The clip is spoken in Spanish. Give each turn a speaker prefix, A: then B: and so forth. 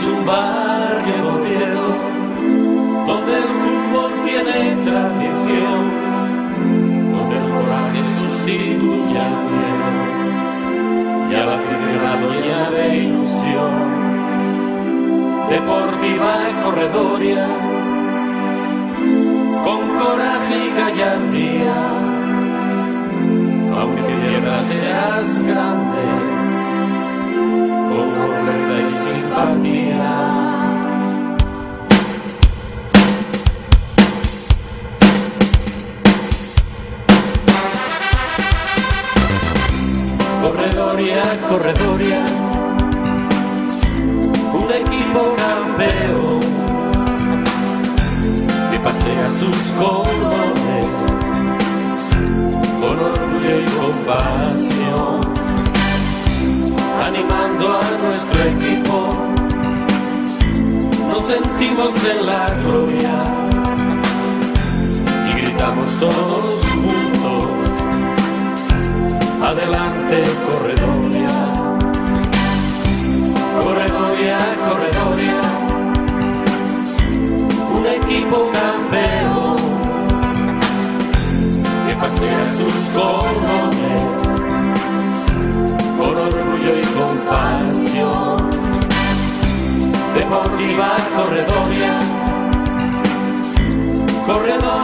A: un barrio de Oviedo donde el fútbol tiene tradición, donde el coraje sustituye al miedo y al aficionado de ilusión. Deportiva Corredoria, con coraje y gallardía, aunque tierra seas grande, simpatía. Corredoria, corredoria, un equipo campeón que pasea sus colores con orgullo y compasión, Sentimos en la gloria y gritamos todos juntos. Adelante, corredoria. Corredoria, corredoria. Un equipo campeón que pasea sus colores Corre